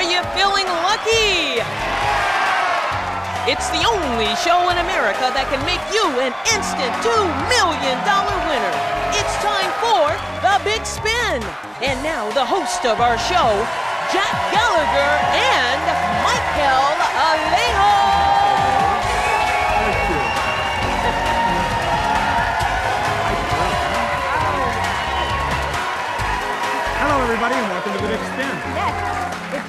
Are you feeling lucky? It's the only show in America that can make you an instant $2 million winner. It's time for The Big Spin. And now the host of our show, Jack Gallagher and Michael Alejo. Hello, everybody, and welcome to the Big Spin.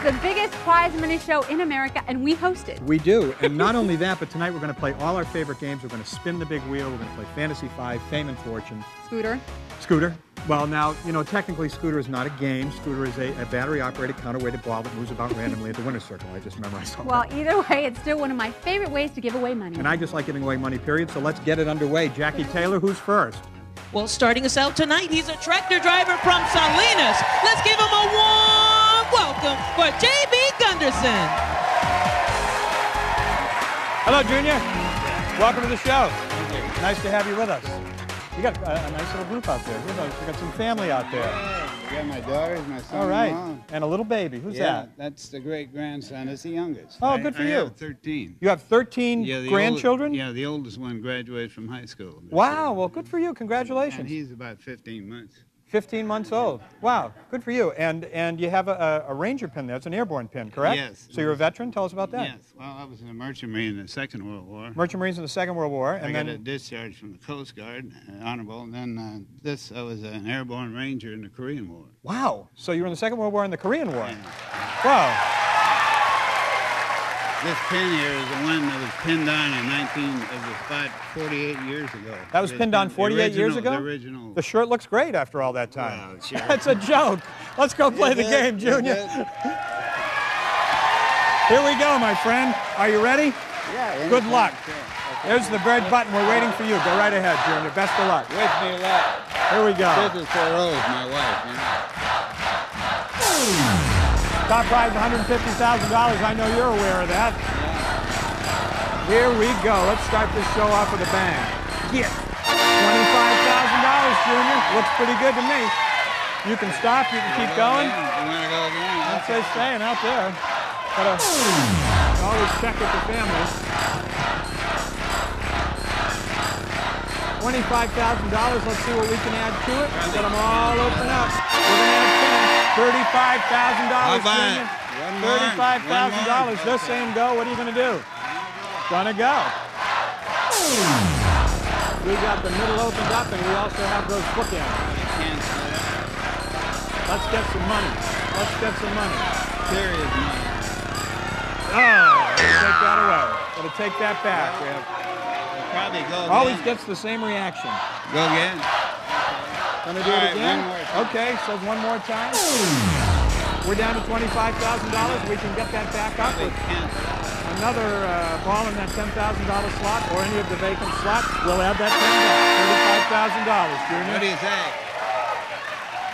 Yes, it's the biggest prize money show in America, and we host it. We do, and not only that, but tonight we're going to play all our favorite games. We're going to spin the big wheel. We're going to play Fantasy Five, Fame and Fortune, Scooter. Scooter. Well, now you know technically Scooter is not a game. Scooter is a, a battery-operated counterweighted ball that moves about randomly at the winner's circle. I just memorized all Well, that. either way, it's still one of my favorite ways to give away money. And I just like giving away money. Period. So let's get it underway. Jackie Taylor, who's first? Well, starting us out tonight, he's a tractor driver from Salinas. Let's give him a warm welcome for J.B. Gunderson. Hello, Junior. Welcome to the show. Nice to have you with us. You got a, a nice little group out there. You got some family out there. I got my daughters, my son. All right, and a little baby. Who's yeah, that? that's the great grandson. It's the youngest. Oh, good for I you. Have Thirteen. You have 13 Yeah, grandchildren? Old, yeah, the oldest one graduated from high school. Wow, well, good for you. Congratulations. And Congratulations. he's about 15 months. 15 months old. Wow, good for you. And and you have a, a, a ranger pin there. It's an airborne pin, correct? Yes. So you're a veteran? Tell us about that. Yes. Well, I was in the Merchant Marine in the Second World War. Merchant Marines in the Second World War. And I then, got a discharge from the Coast Guard, uh, honorable. And then uh, this, I was an airborne ranger in the Korean War. wow. So you were in the Second World War and the Korean War. Yeah. Wow. This pin here is the one that was pinned on in 19, it was about 48 years ago. That was pinned on the 48 years ago? The original. The shirt looks great after all that time. Wow, sure. That's a joke. Let's go play the game, Junior. Here we go, my friend. Are you ready? Yeah. Good luck. Okay. There's the red button. We're waiting for you. Go right ahead, Junior. Best of luck. Wish me luck. Here we go. This is for Rose, my wife. You know? Top prize, $150,000. I know you're aware of that. Here we go. Let's start this show off with a bang. Get $25,000, Junior. Looks pretty good to me. You can stop. You can keep going. You want to go again? That's they staying out there. Gotta always check with the thousand dollars. Let's see what we can add to it. Get them all open up. We're gonna add ten. Thirty-five thousand dollars. How about it? One more. Thirty-five thousand dollars. This ain't go. What are you gonna do? Gonna go. We got the middle opened up, and we also have those bookends. Let's get some money. Let's get some money. Serious money. Oh, take that away. Gotta take that back. Probably go again. Always gets the same reaction. Go again. Gonna do All it again? Okay, so one more time. We're down to $25,000. We can get that back up with another uh, ball in that $10,000 slot or any of the vacant slots. We'll add that back. $35,000, Junior. What do you say?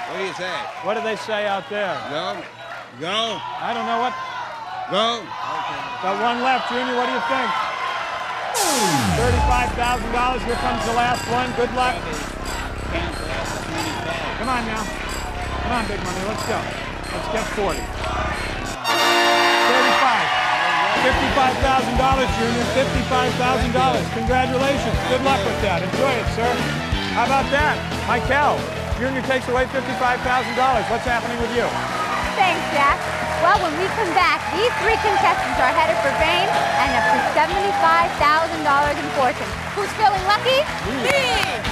What do you say? What do they say out there? Go. Go. I don't know what. Go. Got one left, Junior. What do you think? $35,000. Here comes the last one. Good luck. Come on now. Come on, big money. Let's go. Let's get 40. 35. $55,000, Junior. $55,000. Congratulations. Good luck with that. Enjoy it, sir. How about that? Michael, Junior takes away $55,000. What's happening with you? Thanks, Jack. Well, when we come back, these three contestants are headed for fame and up to $75,000 in fortune. Who's feeling lucky? Me!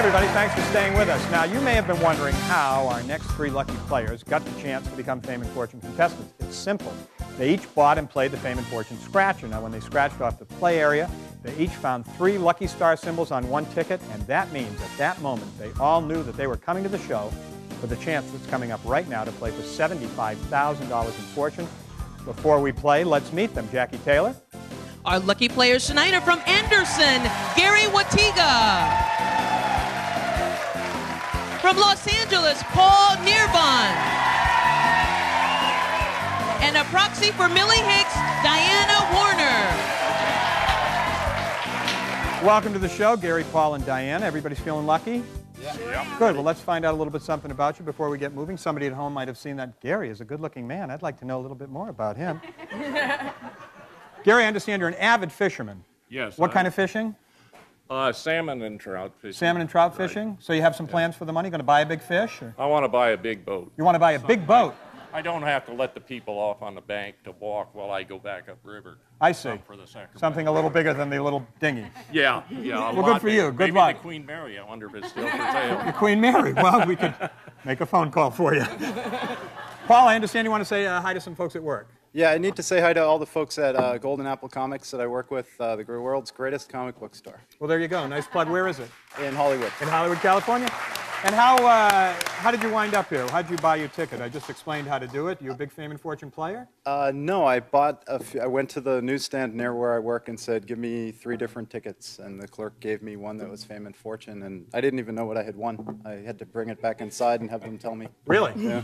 Everybody, thanks for staying with us. Now, you may have been wondering how our next three lucky players got the chance to become Fame and Fortune contestants. It's simple. They each bought and played the Fame and Fortune Scratcher. Now, when they scratched off the play area, they each found three Lucky Star symbols on one ticket, and that means at that moment they all knew that they were coming to the show with a chance that's coming up right now to play for $75,000 in fortune. Before we play, let's meet them. Jackie Taylor. Our lucky players tonight are from Anderson, Gary Watiga. From Los Angeles, Paul Nirvan. And a proxy for Millie Hicks, Diana Warner. Welcome to the show, Gary, Paul, and Diana. Everybody's feeling lucky? Yeah. Good. Well, let's find out a little bit something about you before we get moving. Somebody at home might have seen that Gary is a good-looking man. I'd like to know a little bit more about him. Gary, I understand you're an avid fisherman. Yes. What I- kind of fishing? Uh, salmon and trout fishing. Salmon and trout Right. fishing? So you have some plans for the money? Going to buy a big fish? Or? I want to buy a big boat. You want to buy a big boat? I don't have to let the people off on the bank to walk while I go back upriver. I see. Up for the Sacramento. Something a little bigger than the little dinghy. Yeah, yeah. a Well, good for you. Good Maybe luck. the Queen Mary. I wonder if it's still for sale. Queen Mary. Well, we could make a phone call for you. Paul, I understand you want to say uh, hi to some folks at work. Yeah, I need to say hi to all the folks at uh, Golden Apple Comics that I work with, uh, the world's greatest comic book store Well, there you go. Nice plug. Where is it? in Hollywood. In Hollywood, California? And how, uh, how did you wind up here? How did you buy your ticket? I just explained how to do it. You a big Fame and Fortune player? Uh, no, I bought. A f- I went to the newsstand near where I work and said, "Give me three different tickets." And the clerk gave me one that was Fame and Fortune, and I didn't even know what I had won. I had to bring it back inside and have them tell me. Really? Yeah.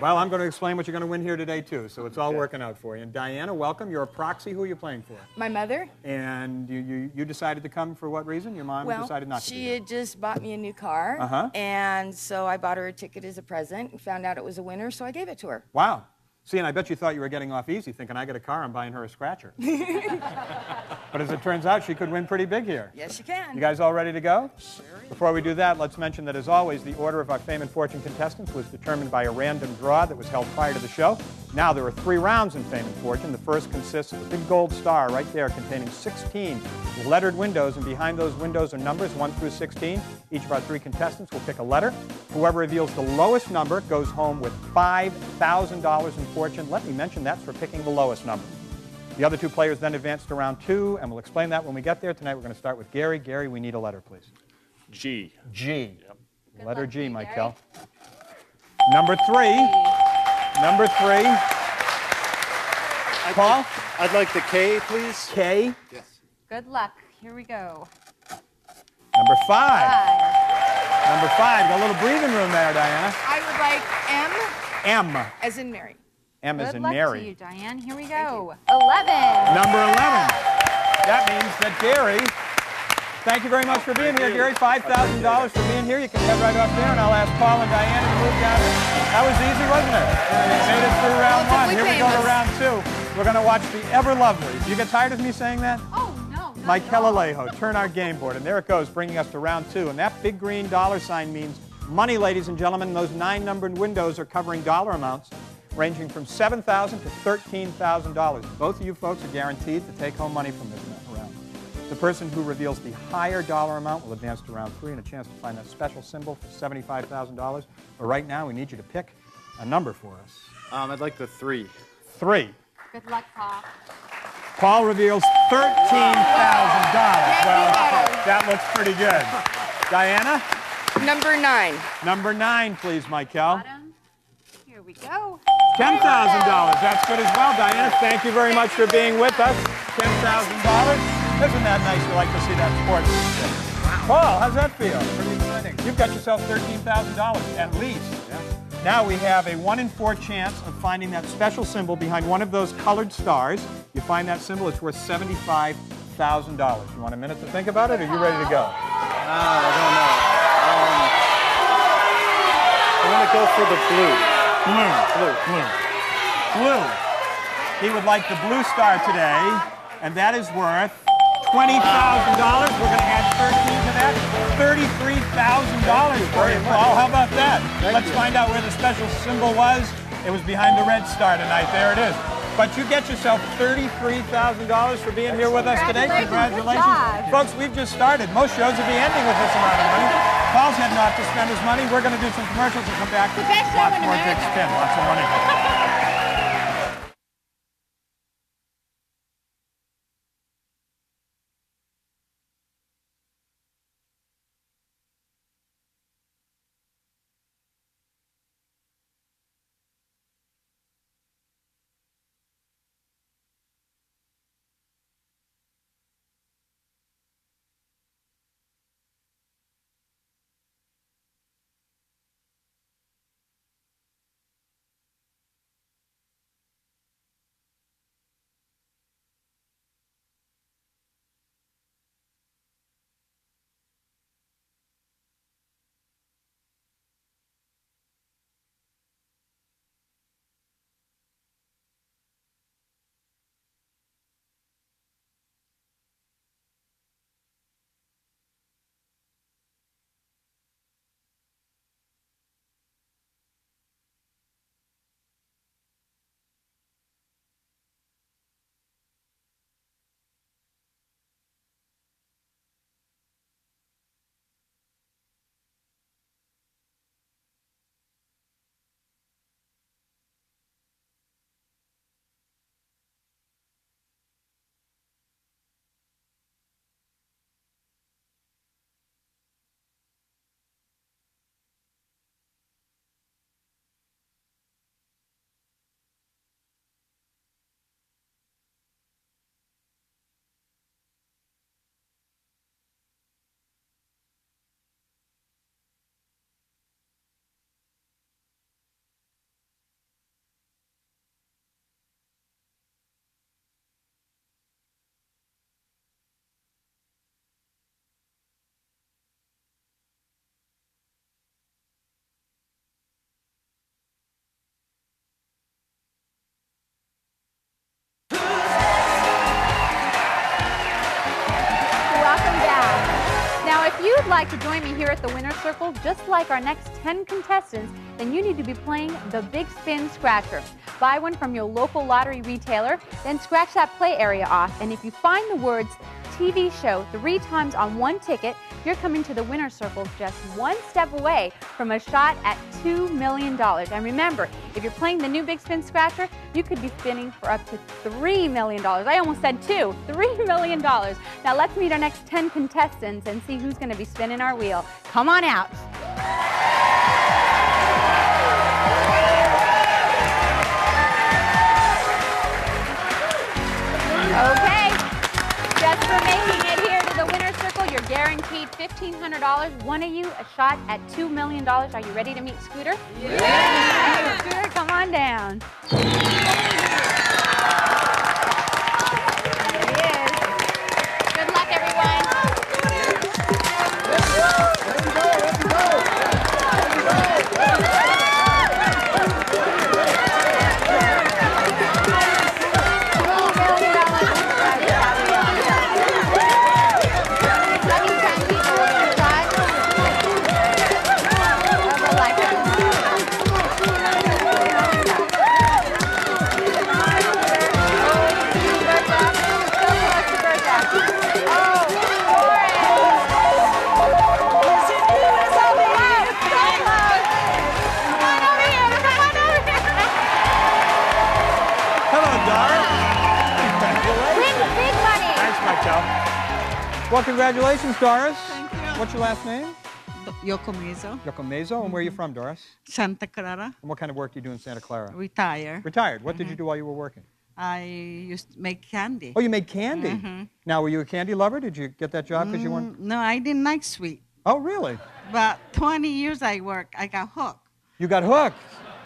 Well, I'm going to explain what you're going to win here today, too. So it's all working out for you. And Diana, welcome. You're a proxy. Who are you playing for? My mother? And you, you, you decided to come for what reason? Your mom Well, decided not to. she be had just bought me a new car. Uh-huh. And so I bought her a ticket as a present and found out it was a winner, so I gave it to her. Wow. See, and I bet you thought you were getting off easy, thinking I get a car, I'm buying her a scratcher. but as it turns out, she could win pretty big here. Yes, she can. You guys all ready to go? Sure. Before we do that, let's mention that, as always, the order of our Fame and Fortune contestants was determined by a random draw that was held prior to the show. Now there are three rounds in Fame and Fortune. The first consists of a big gold star right there containing 16 lettered windows, and behind those windows are numbers 1 through 16. Each of our three contestants will pick a letter. Whoever reveals the lowest number goes home with $5,000 in fortune. Let me mention that's for picking the lowest number. The other two players then advance to round two, and we'll explain that when we get there. Tonight we're going to start with Gary. Gary, we need a letter, please. G. G. Good Letter luck G, to you, Michael. Number three. Number three. i Paul? I'd like the K, please. K. Yes. Good luck. Here we go. Number five. Five. Number five. Got a little breathing room there, Diana. I would like M M. as in Mary. M as Good in luck to you, Diane. Here we go. Eleven. Number 11. That means that Gary, thank you very much for being here, Gary. $5,000 for being here. You can head right up there, and I'll ask Paul and Diane to move down here. That was easy, wasn't it? You made it through round one. Here we go to round two. We're going to watch the ever lovely. You get tired of me saying that? Oh no. not Michael. Alejo, turn our game board. And there it goes, bringing us to round two. And that big green dollar sign means money, ladies and gentlemen. Those nine numbered windows are covering dollar amounts ranging from $7,000 to $13,000. Both of you folks are guaranteed to take home money from this round. The person who reveals the higher dollar amount will advance to round three and a chance to find that special symbol for $75,000. But right now, we need you to pick a number for us. Um, I'd like the three. Three. Good luck, Paul. Paul reveals $13,000. Well, that looks pretty good. Diana, Number nine. number nine, please, Michael. Bottom. Here we go. $10,000. That's good as well, Diana. Thank you very much for being with us. $10,000. Isn't that nice? You like to see that sports. Paul, how's that feel? Pretty exciting. You've got yourself $13,000 at least. Now we have a one in four chance of finding that special symbol behind one of those colored stars. You find that symbol, it's worth $75,000. You want a minute to think about it, or are you ready to go? Ah, I don't know. Um, I'm gonna go for the blue. Blue. Blue. Blue. Blue. He would like the blue star today, and that is worth $20,000. We're going to add 13 to that. $33,000 for you, Paul. How about that? Thank Let's you. find out where the special symbol was. It was behind the red star tonight. There it is. But you get yourself $33,000 for being here with us today. Congratulations. Good Congratulations. job. Folks, we've just started. Most shows would be ending with this amount of money. Paul's heading off to spend his money. We're going to do some commercials and come back. The best show Lots in more America. Spin. Lots of money. like to join me here at the Winner's Circle, just like our next 10 contestants, then you need to be playing the Big Spin Scratcher. Buy one from your local lottery retailer, then scratch that play area off. And if you find the words TV show three times on one ticket, you're coming to the Winner's Circle just one step away from a shot at $2 million. And remember, if you're playing the new Big Spin Scratcher, you could be spinning for up to $3 million. I almost said two, $3 million. Now let's meet our next 10 contestants and see who's going to be spinning our wheel. Come on out. Guaranteed $1,500. One of you a shot at $2 million. Are you ready to meet Scooter? Yeah! Scooter, come on down. Well, congratulations, Doris. Thank you. What's your last name? Yoko Mizo, Yoko Mezo. And where are you mm-hmm. from, Doris? Santa Clara, And what kind of work do you do in Santa Clara? retire. Retired. What did you mm-hmm. do while you were working? I used to make candy. Oh, you made candy. Mm-hmm. Now, were you a candy lover? Did you get that job because you wanted? Mm, no, I didn't like sweet. Oh, really? But 20 years I work, I got hooked. You got hooked.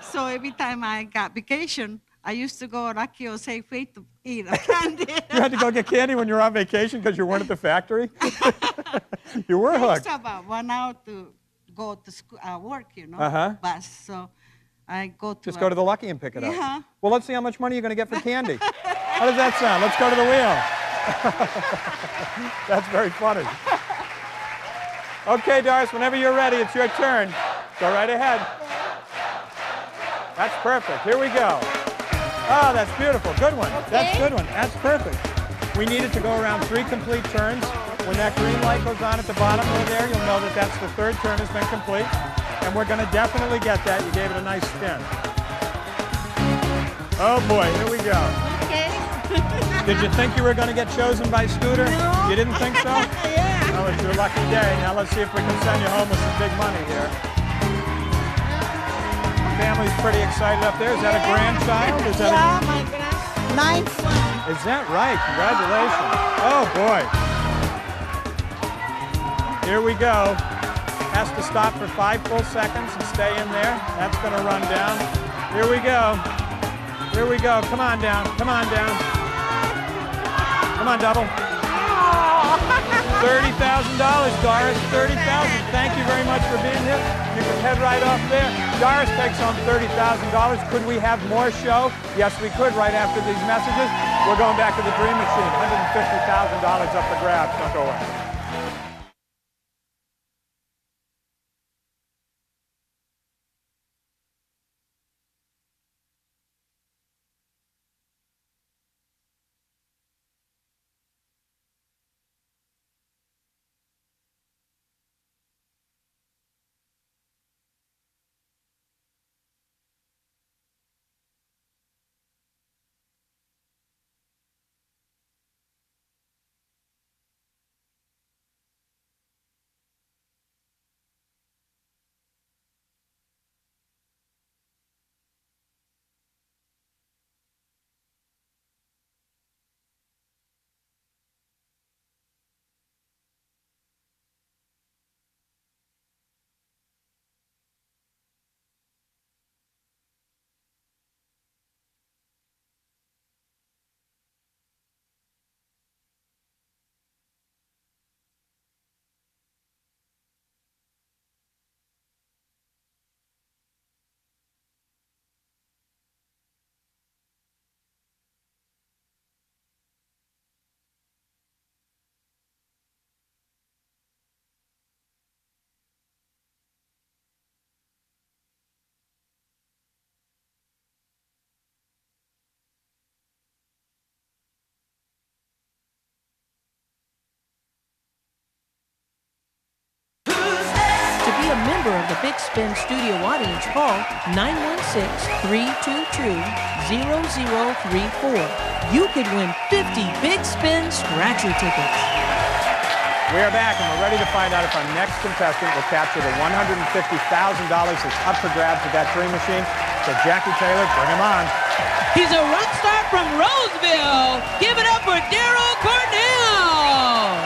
So every time I got vacation, I used to go Lucky or Safeway to eat a candy. You had to go get candy when you were on vacation because you weren't at the factory. you were hooked. about one hour to go to school, uh, work, you know, Uh-huh. bus. So I go to Just a- go to the Lucky and pick it up. Yeah. Well, let's see how much money you're going to get for candy. how does that sound? Let's go to the wheel. That's very funny. Okay, Doris, whenever you're ready, it's your turn. Go right ahead. That's perfect. Here we go. Oh, that's beautiful. Good one. That's Okay. good one. That's perfect. We needed to go around three complete turns. When that green light goes on at the bottom over there, you'll know that that's the third turn has been complete. And we're going to definitely get that. You gave it a nice spin. Oh boy, here we go. Okay. Did you think you were going to get chosen by Scooter? No. You didn't think so? yeah. Well, it's your lucky day. Now let's see if we can send you home with some big money here. Family's pretty excited up there. Is that a grandchild? Is that a Yeah, my grand ninth one. Is that right? Congratulations. Oh, boy. Here we go. Has to stop for five full seconds and stay in there. That's going to run down. Here we go. Here we go. Come on down. Come on down. Come on, double. $30,000, Doris. 30,000. Thank you very much for being here. You can head right off there. Doris takes home $30,000. Could we have more show? Yes, we could right after these messages. We're going back to the Dream Machine. $150,000 up for grabs. Don't go away. To be a member of the Big Spin studio audience, call 916-322-0034. You could win 50 Big Spin scratcher tickets. We are back, and we're ready to find out if our next contestant will capture the $150,000 that's up for grabs with that Dream Machine. So, Jackie Taylor, bring him on. He's a rock star from Roseville. Give it up for Daryl Cornell.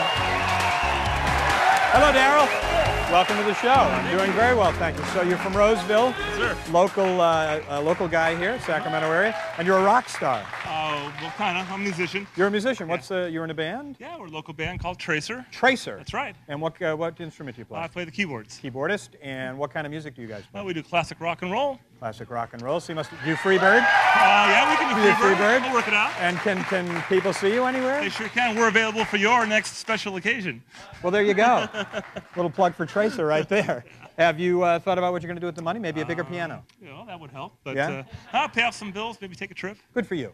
Hello, Daryl. Welcome to the show. I'm doing very well, thank you. So you're from Roseville, sir. local uh, uh, local guy here, Sacramento area, and you're a rock star. Oh, well, kind of. I'm a musician. You're a musician. What's the? You're in a band? Yeah, we're a local band called Tracer. Tracer. That's right. And what uh, what instrument do you play? I play the keyboards. Keyboardist. And what kind of music do you guys play? Well, we do classic rock and roll. Classic rock and roll. So you must do Freebird. Uh, yeah, we can do do Freebird. Freebird? We'll work it out. And can can people see you anywhere? They sure can. We're available for your next special occasion. Well, there you go. Little plug for Tracer right there. Have you uh, thought about what you're going to do with the money? Maybe a bigger piano. You know, that would help. But Yeah? uh, I'll pay off some bills, maybe take a trip. Good for you.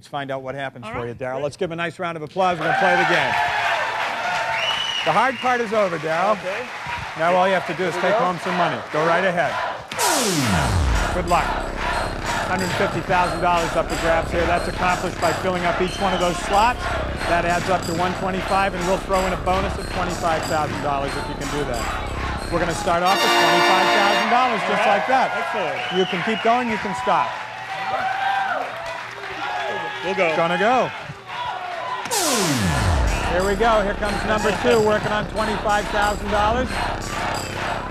Let's find out what happens All for right, you, Daryl. Let's give him a nice round of applause. We're going to play the game. The hard part is over, Daryl. Okay. Now all you have to do is take home some money. Go right ahead. Good luck. $150,000 up for grabs here. That's accomplished by filling up each one of those slots. That adds up to 125, and we'll throw in a bonus of $25,000 if you can do that. We're going to start off with $25,000 just like that. Excellent. You can keep going, you can stop. We'll go. Gonna go. Here we go. Here comes number two, working on $25,000.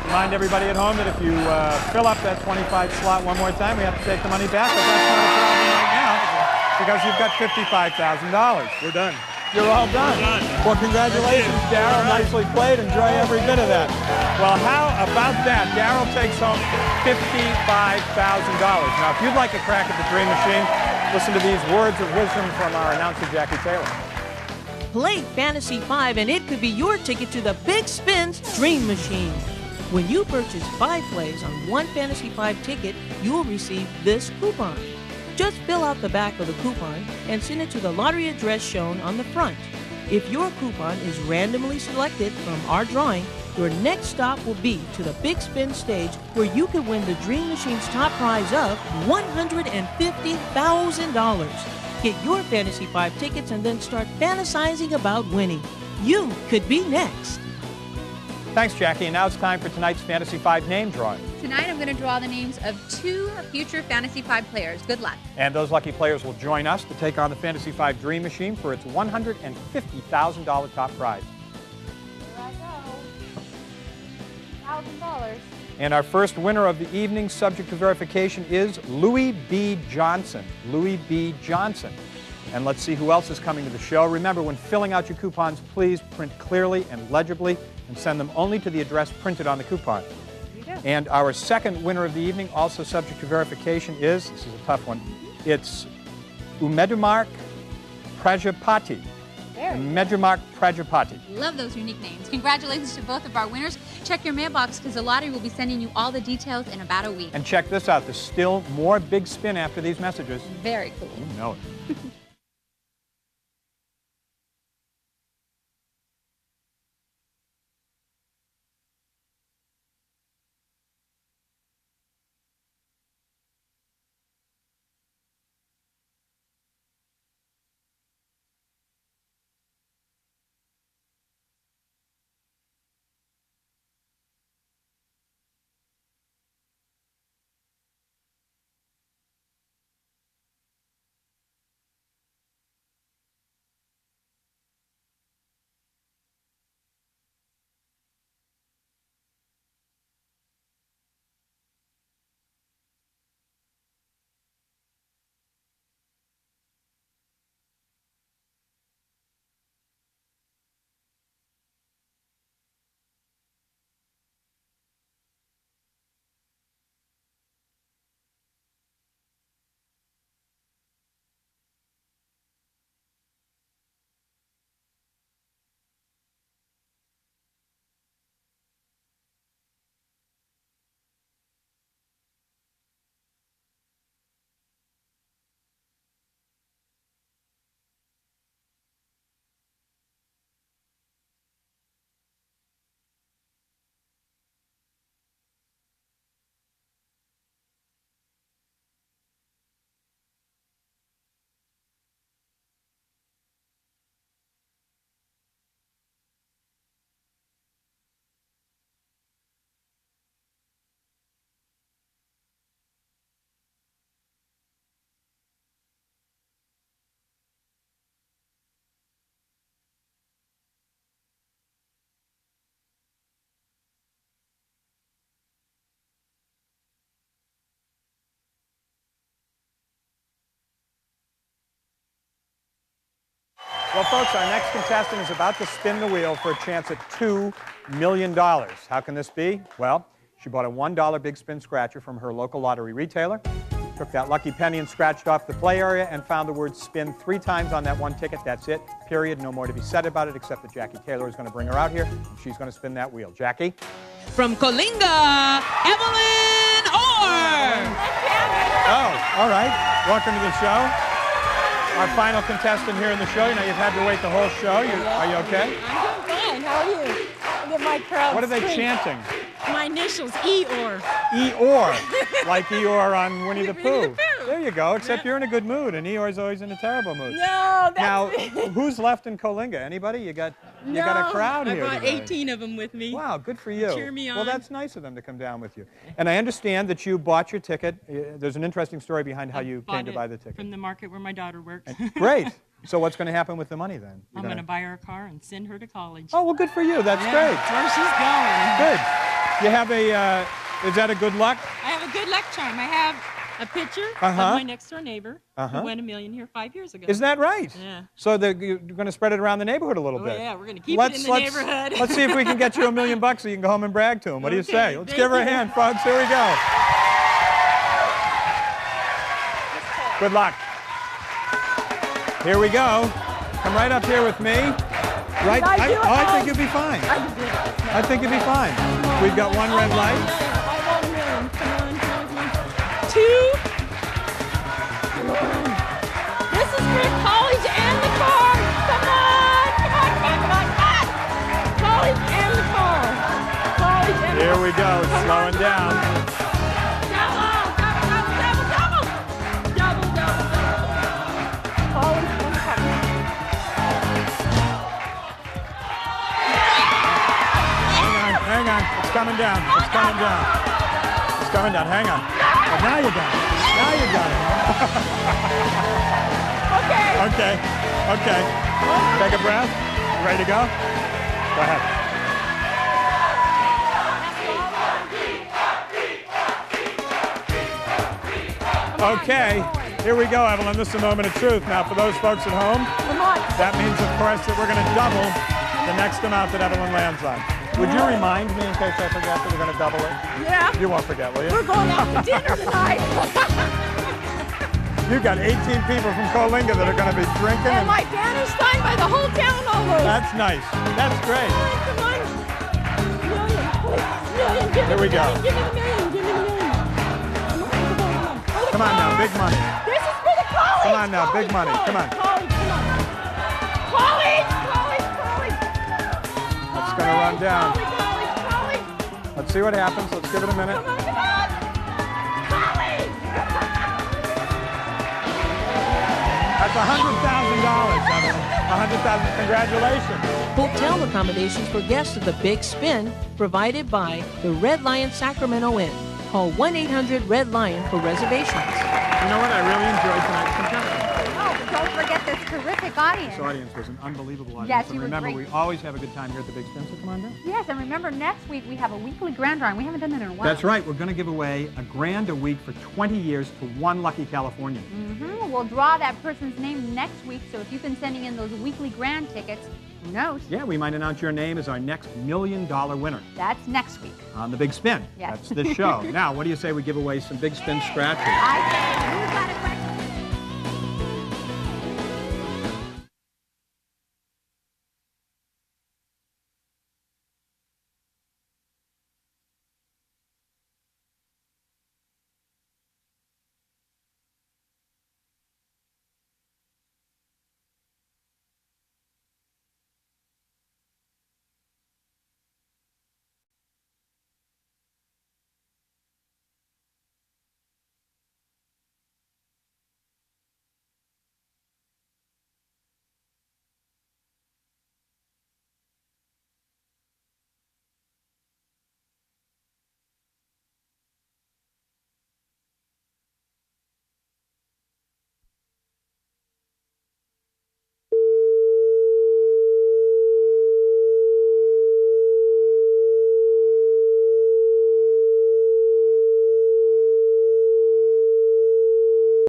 Remind everybody at home that if you uh, fill up that 25 slot one more time, we have to take the money back, but that's not a problem right now because you've got $55,000. We're done. You're all done. done. Well, congratulations, Daryl. Nicely played. Enjoy every bit of that. Well, how about that? Daryl takes home $55,000. Now, if you'd like a crack at the Dream Machine, listen to these words of wisdom from our announcer, Jackie Taylor. Play Fantasy 5 and it could be your ticket to the Big Spins Dream Machine. When you purchase five plays on one Fantasy 5 ticket, you'll receive this coupon. Just fill out the back of the coupon and send it to the lottery address shown on the front. If your coupon is randomly selected from our drawing, your next stop will be to the Big Spin stage where you can win the Dream Machine's top prize of $150,000. Get your Fantasy 5 tickets and then start fantasizing about winning. You could be next. Thanks, Jackie. And now it's time for tonight's Fantasy 5 name drawing. Tonight I'm going to draw the names of two future Fantasy 5 players. Good luck. And those lucky players will join us to take on the Fantasy 5 Dream Machine for its $150,000 top prize. $1,000. And our first winner of the evening, subject to verification, is Louis B. Johnson. Louis B. Johnson. And let's see who else is coming to the show. Remember, when filling out your coupons, please print clearly and legibly and send them only to the address printed on the coupon. And our second winner of the evening, also subject to verification, is this is a tough one. It's Umedumark Prajapati. Umedumark Prajapati. Love those unique names. Congratulations to both of our winners. Check your mailbox because the lottery will be sending you all the details in about a week. And check this out. There's still more big spin after these messages. Very cool. You know it. Well, folks, our next contestant is about to spin the wheel for a chance at $2 million. How can this be? Well, she bought a $1 big spin scratcher from her local lottery retailer, took that lucky penny and scratched off the play area, and found the word spin three times on that one ticket. That's it, period. No more to be said about it, except that Jackie Taylor is going to bring her out here, and she's going to spin that wheel. Jackie? From Coalinga, Evelyn Orr. Oh, all right. Welcome to the show. Our final contestant here in the show. You know, you've had to wait the whole show. You, are you okay? I'm doing fine. How are you? Look my crowd. What are they scream. chanting? My initials, E-or. Eeyore, like Eeyore on Winnie the Winnie the Pooh. Pooh. There you go, except you're in a good mood, and Eeyore's always in a terrible mood. No, that's Now, who's left in Coalinga? Anybody? You got you got a No, crowd I here. brought today. 18 of them with me. Wow, good for you. Cheer me on. Well, that's nice of them to come down with you. And I understand that you bought your ticket. Uh, There's an interesting story behind how you came to buy the ticket. From the market where my daughter works. Great. So what's going to happen with the money then? You're I'm going to buy her a car and send her to college. Oh, well, good for you. That's Yeah, great. That's where she's going. Good. You have a, uh, is that a good luck? I have a good luck charm. I have a picture Uh-huh. of my next door neighbor Uh-huh. who won a million here five years ago. Is that right? Yeah. So the, you're going to spread it around the neighborhood a little Oh, bit. yeah, we're gonna keep it in the neighborhood. let's see if we can get you a million bucks so you can go home and brag to him. What do you say? Let's thank give her a hand, folks. Here we go. Good luck. Here we go. Come right up here with me. Right? I I, oh, I think you'll be fine. I can do it. I think you'll be fine. We've got one red light two. This is where college and the car. Come on, come on, come on, come on, come on. College and the car. College and Here we go, come slowing on, down. Double, double, double, double, double, double, double. College and. Hang on, hang on. It's coming down. It's coming down. It's coming down. Hang on. Oh, now you got it. Now you got it. Okay. Okay. Okay. Take a breath. Ready to go? Go ahead. Okay. Here we go, Evelyn. This is a moment of truth. Now, for those folks at home, that means, of course, that we're going to double the next amount that Evelyn lands on. Would you remind me in case I forget that we're going to double it? Yeah. You won't forget, will you? We're going out to dinner tonight. You've got 18 people from Coalinga that are going to be drinking. and my banner signed by the whole town almost. That's nice. That's great. Come on. Million, please. Million. Give Here we go. million. Give me the million. Give me the million. Come on, come on, come on. Come on now, big money. This is for the college. Come on now, big College, money. Come on. College, It's going to run down. Let's see what happens. Let's give it a minute. Come on, come on. College. That's $100,000, Evelyn. 100000 Congratulations. Hotel accommodations for guests of the Big Spin provided by the Red Lion Sacramento Inn. Call 1 800 Red Lion for reservations. You know what? I really enjoyed tonight's terrific audience. This audience was an unbelievable audience. Yes, and remember, we always have a good time here at the Big Spin, so come on down. Yes, and remember next week we have a weekly grand drawing. We haven't done that in a while. That's right. We're going to give away a grand a week for 20 years to one lucky Californian. Mm-hmm. We'll draw that person's name next week. So if you've been sending in those weekly grand tickets, who knows? Yeah, we might announce your name as our next million dollar winner That's next week. on the Big Spin. Yes. That's this show. now, what do you say we give away some Big Spin scratchers? I say, who's got a